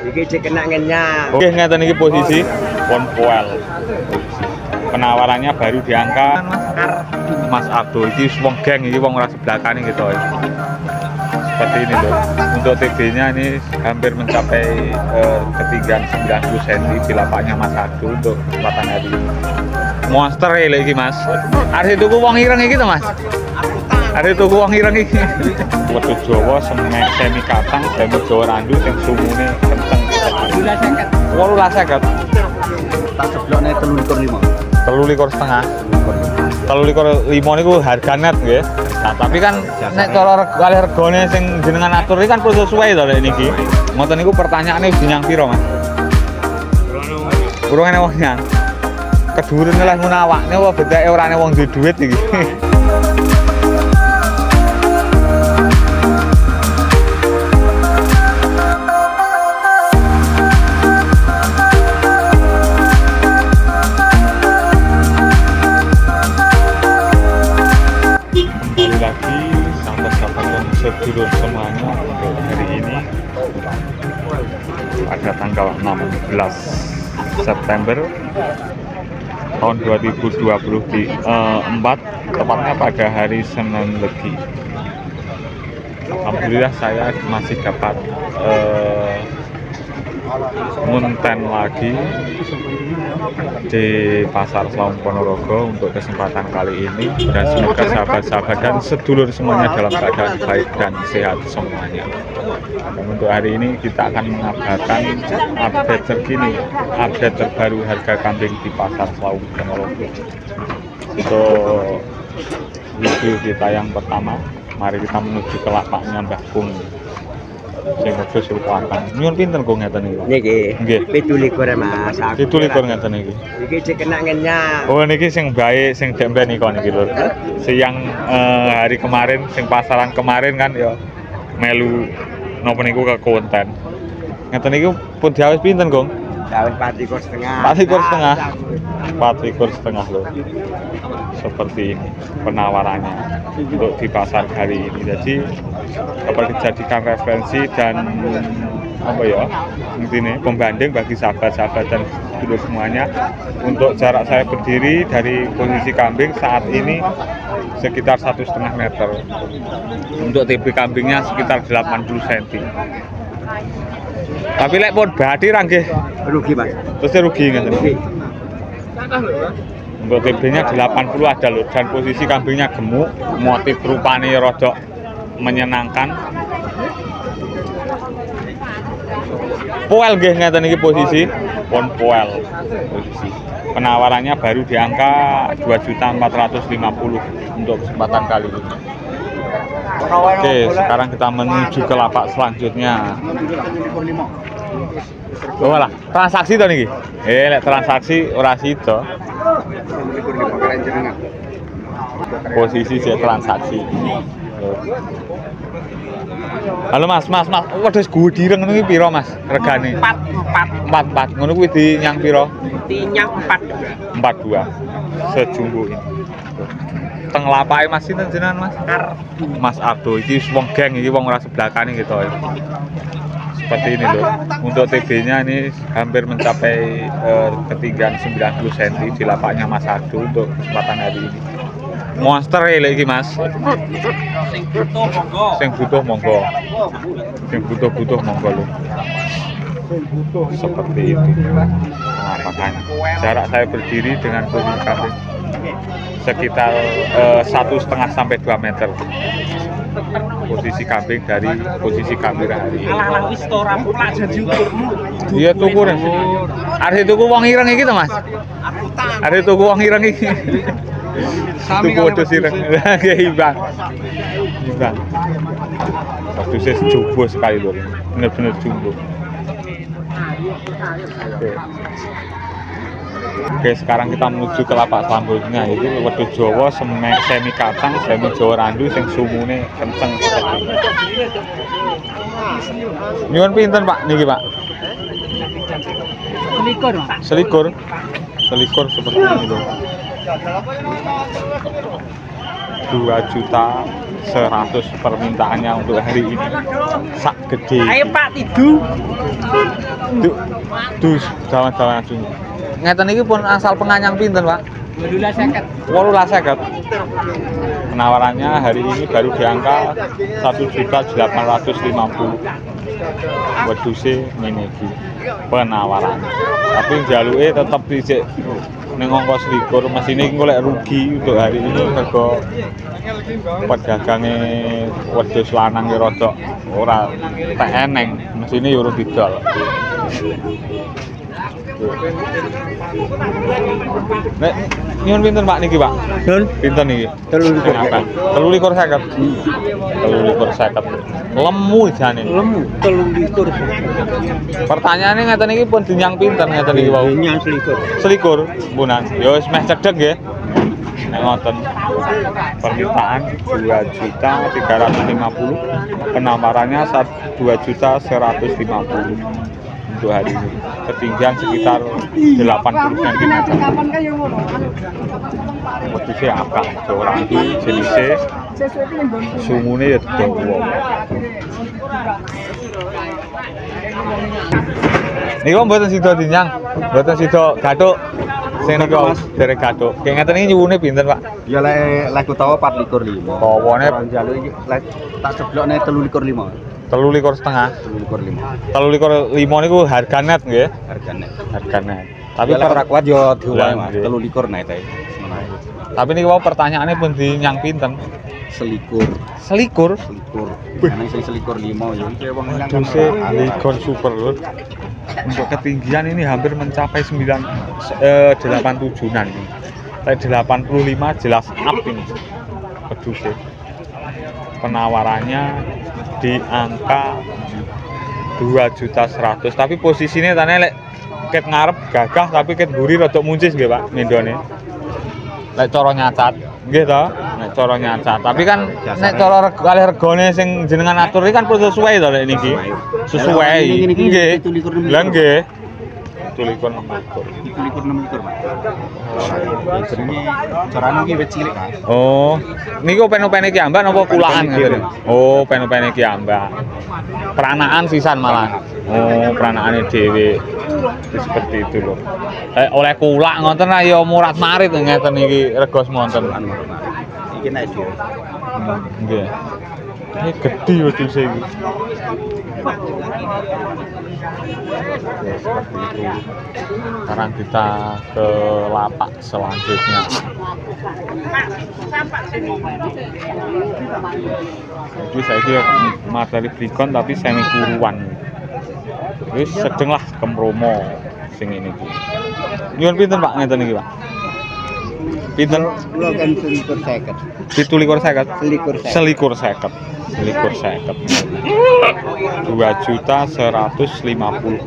Iki dikena ngenyak. Oke, ngeten iki posisi Ponpoel. Penawarannya baru diangkat Mas Abdo iki wong geng iki wong ora sebelakane gitu. Seperti ini loh. Untuk TB-nya ini hampir mencapai eh, ketinggian 90 cm di lapaknya Mas Abdo untuk kesempatan hari ini. Monster ya lagi Mas. Ada tuku wong ireng iki to Mas? Ada tuku wong ireng iki. Wedhus Jawa semek semi katang, semi Jawa randu sing sumune Walu lah seket. Tak ceblokne 35. Telu likur setengah. Telu likur lima niku harga net nggih. Nah, tapi kan nek cara reg- kali regane sing jenengan atur iki kan perlu sesuai to lek niki. Ngoten niku pertanyaane wis dinyang piro, Mas? Urung ana wong nyang. Keduren lah ngono awakne apa bedake ora wong duwe duit iki. dan sedulur semuanya untuk hari ini. Pada tanggal 16 September tahun 2024 di eh, 4 tepatnya pada hari Senin Legi. Alhamdulillah saya masih dapat eh, ngunten lagi di Pasar Saung Ponorogo untuk kesempatan kali ini dan semoga sahabat-sahabat dan sedulur semuanya dalam keadaan baik dan sehat semuanya. Dan untuk hari ini kita akan mengabarkan update terkini, update terbaru harga kambing di Pasar Saung Ponorogo. Untuk review kita yang pertama, mari kita menuju ke lapaknya Mbah Kung. Sing wedhus rupakan. Nyuwun pinten kok ngeten niku? Niki. Nggih. 17 Mas. Aku Itu likur ngeten iki. Iki dikena ngenyak. Oh niki sing baik sing demben niko niki lho. Siang eh, hari kemarin sing pasaran kemarin kan ya melu napa niku ke konten. Ngeten niku pun diawis pinten, Gong? Tahun 4 likur setengah. 4 likur setengah. 4 likur setengah loh. Seperti ini penawarannya untuk di pasar hari ini. Jadi dapat dijadikan referensi dan apa ya ini pembanding bagi sahabat-sahabat dan dulu semuanya. Untuk jarak saya berdiri dari posisi kambing saat ini sekitar satu setengah meter. Untuk TB kambingnya sekitar 80 cm tapi lek pun berarti ranggih Rugi Mas. terus rugi nggak Rugi. untuk TB nya 80 ada loh dan posisi kambingnya gemuk motif rupanya rodok menyenangkan poel nggih ngeten iki posisi pon poel posisi penawarannya baru di angka 2.450 untuk kesempatan kali ini Oke, sekarang kita menuju ke lapak selanjutnya. Oh lah, transaksi to niki. Eh, lek transaksi ora sida. Posisi sih transaksi. Halo Mas, Mas, Mas. Wedhus gudireng ngono iki piro, Mas? Regane? 4 4 4. Ngono kuwi di nyang piro? 4. Tinyak 4. 42. Sejumbo ini. Teng lapake Mas sinten jenengan, Mas? Ardu. Mas Abdo iki wong geng iki wong ora sebelakane gitu. Seperti ini loh. Untuk TB-nya ini hampir mencapai eh, ketinggian 90 cm di lapaknya Mas Abdo untuk kesempatan hari ini. Monster ya lagi Mas. Sing butuh monggo. Sing butuh monggo. Sing butuh-butuh monggo loh. Seperti itu. Makanya jarak saya berdiri dengan posisi kambing sekitar eh, satu setengah sampai 2 meter posisi kambing dari posisi kamera hari ini. Alah-alah wis to ora plak janji. Iya tuku nih. Ada tuku wong ireng iki to, Mas? Ada tuku wong ireng iki. Tuku wedhus ireng. Ya ibang. Ibang. Wedhusnya jumbo sekali loh. Bener-bener jumbo. Oke. Oke, sekarang kita menuju ke lapak selanjutnya yaitu wedhus Jawa semek semi katang, semi Jawa randu sing sumune kenceng. Nyuwun pinten Pak niki Pak? Likur, Mas. Selikur. Selikur seperti ini loh. 2 juta 100 permintaannya untuk hari ini. Sak gede Ayo Pak Tidu. Duh, dus dawan-dawan aja. Ngeten iki pun asal penganyang pinten pak? Dulu seket. Walulah seket. Penawarannya hari ini baru di angka 1 juta 850 weduse ngene iki penawaran. Tapi jaluke tetep dicek ning angka selikur mesine iki golek rugi untuk hari ini mergo pedagange wedhus lanang ya rada ora tak eneng mesine urung didol Nek nyuwun pinten Pak niki Pak? Nun, Pinten niki? telu likur. Kenapa? Telu likur seket. Telu likur seket. Lemu jane. Lemu, telu likur. Pertanyaannya ngeten iki pun dinyang pinten ngeten iki wau. Nyang selikur. Selikur, bunan. Ya wis meh cedhek nggih. Nek ngoten permintaan 2 juta 350 penawarannya 2 juta 150 untuk hari ini. Ketinggian sekitar 80 cm wedhusnya akak ora iki jenise sumune ya dawa Niku mboten sida dinyang, mboten sida gathuk. Derek gathuk. Kayak ngeten iki nyuwune pinten, Pak? Ya lek lek utawa 4 likur 5. Tawane njaluk iki lek tak ceblokne 3 likur 5. telu likur setengah. 3 likur 5. Telu likur lima niku harga net nggih, Hargane. harga net. Tapi lek per, kuat yo diowahi Lah, Mas. 3 likur. Ngono ae. Tapi niku wau pertanyaannya pun dinyang pinten? Selikur, Selikur. selikur. Ana sing selikur 5 yo iki wong nyang kan Duse super lur. Untuk ketinggian ini hampir mencapai 9 eh, 87-an ini. Tapi 85 jelas up ini. Peduse. Penawarannya di angka 2 juta 100 tapi posisinya tanya lek ket ngarep gagah tapi ket guri rada muncis nggih Pak mendone. Lek cara nyacat nggih to, nek cara nyacat. Tapi kan nek cara kalih regane sing jenengan atur iki kan sesuai to lek niki. Sesuai. Ini, ini, ini, Nggih. Enam likur. Itu likur enam likur. 7 likur 6 likur, Mas. Jenenge carane iki wit cilik, Mas. Oh, niku pen-pene ki ambak napa kulaan ngeten? Oh, pen-pene ki ambak. Peranaan sisan malah. Oh, peranaane dhewe. Seperti itu loh. Eh, oleh kulak ngoten lah ya murat marit ngeten iki rego semonten. Anu, Mas. Iki nek dhewe. Nggih. Ini gede wedhuse iki. Seperti itu. Sekarang kita ke lapak selanjutnya. Jadi saya kira materi blikon tapi semi kuruan. Wis sedeng lah kemromo sing ini ki. Nyuwun pinten Pak ngeten iki Pak? Pinten? Kula kan selikur 50. Pitu likur seket? Selikur 50. Selikur seket. Selikur seket. Dua juta seratus lima puluh.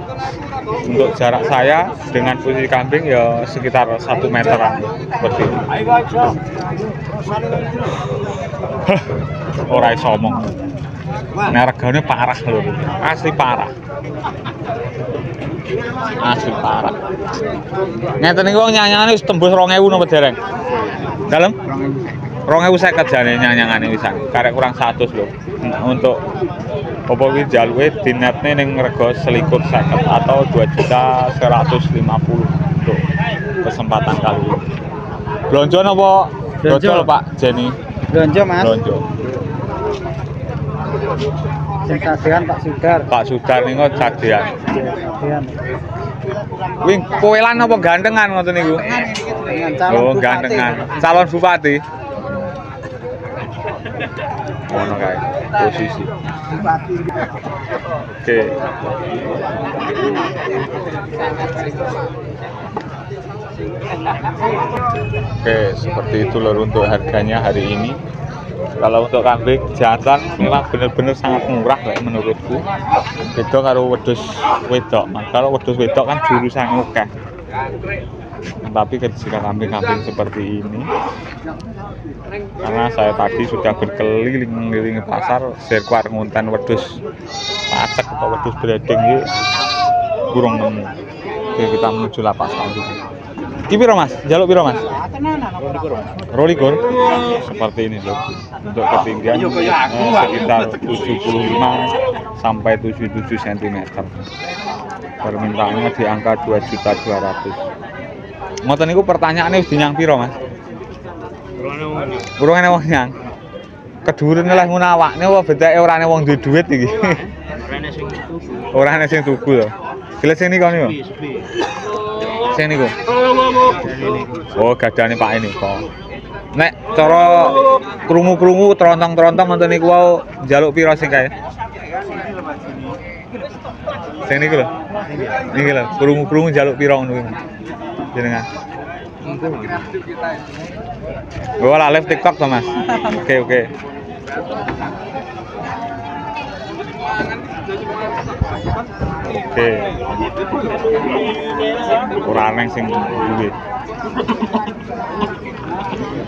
Untuk jarak saya dengan posisi kambing ya sekitar satu meteran seperti itu. Heh, Ora iso omong. Nah, regane parah lho. Asli parah. Asli parah. Ngeten wong nyanyangane wis tembus 2000 napa dereng? Dalem? 2050 jane nyanyangane wisan. Karek kurang 100 lho. Untuk apa kuwi jaluke dinetne ning rega selikur 50 atau 2 juta 150 untuk kesempatan kali ini. Blonjo napa? Dodol Pak Jenny. Blonjo, Mas. Blonjo. Sing sadean Pak Sudar. Pak Sudar niku. Sadean. Wing kowelan apa gantengan ngoten niku? Oh, gantengan. Calon bupati. Ngono kae posisi. Bupati. Oke. Oke, seperti itu loh untuk harganya hari ini. Kalau untuk kambing jantan memang benar-benar sangat murah kayak menurutku. Beda karo wedhus wedok. Kalau wedhus wedok kan jurusan akeh. Tapi ketika kambing-kambing seperti ini karena saya tadi sudah berkeliling mengelilingi pasar sirkuit ngonten wedhus pacek atau wedhus breding iki kurang nemu oke kita menuju lapak selanjutnya Iki piro Mas? Jaluk piro Mas? Rolikur. Seperti ini loh. Untuk ketinggian eh, sekitar 75 sampai 77 cm. Permintaannya di angka 2.200. Ngoten niku pertanyaannya wis dinyang piro Mas? Urung ana wong nyang. Keduren lah ngono awakne apa bedake ora ana wong duwe duit iki. Rene sing itu. Ora ana sing tuku to. Gila sing niku niku. Sing niku. Oh, gadane Pak ini kok. Nek cara krungu-krungu trontong-trontong ngoten niku wau njaluk piro sing kae? Sing niku lho. Niki lho, krungu-krungu njaluk piro ngono kuwi. Jenengan. Gua lah live TikTok to, Mas. Oke, oke. Oke. Ora neng sing duwe.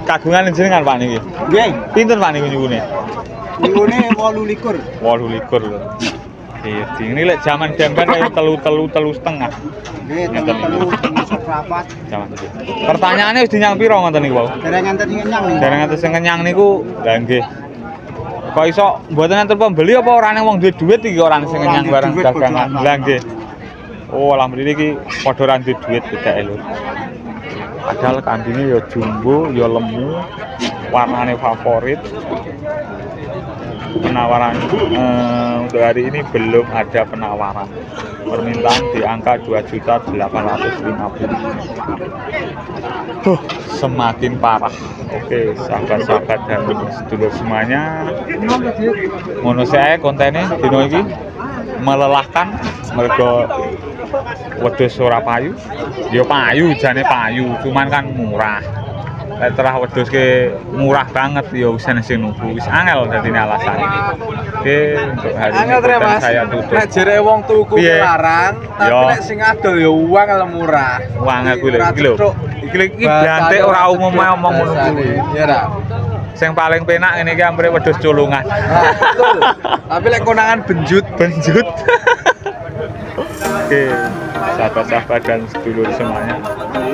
Kagungan jenengan Pak niki. Nggih. Pinten Pak niku nyuwune? Niku ne 28. 28 lho. Iya, ini lek zaman jamban kayak telu telu telu setengah. Nggih, telu rapat. Zaman itu. Pertanyaannya wis dinyang piro ngoten niku, Pak? Derengan tadi kenyang nih. Dereng sing kenyang niku lha nggih. Kok iso mboten enten pembeli apa ora ana wong duwe duit iki ora ana sing duwe barang duit, dagangan. Lah nggih. Oh, alhamdulillah iki padha ora duwe duit bedake lho. Padahal kambingnya ya jumbo, ya lemu, warnanya favorit. Penawaran eh, untuk hari ini belum ada penawaran. Permintaan di angka 2.850. Huh, semakin parah. Oke, sahabat-sahabat dan sedulur semuanya. Ngono saya kontennya dino iki melelahkan mergo wedhus ora payu. Ya payu jane payu, cuman kan murah. Lek terah wedhus ke murah banget ya wis sing nunggu. Wis angel dadi alasan. Oke, untuk hari ini Angel Mas. saya tutup. Nek jere wong tuku larang, tapi nek sing adol ya uang lah murah. Wang aku lho, iki lho. Iki iki blantik ora umum omong ngono kuwi. Iya ra. Sing paling penak ngene iki ampre wedhus culungan. Betul. Tapi lek konangan benjut Benjut. Oke, sahabat-sahabat dan sedulur semuanya.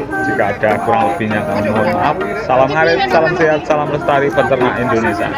Jika ada kurang lebihnya kami mohon maaf. Salam ngarit, salam sehat, salam lestari peternak Indonesia.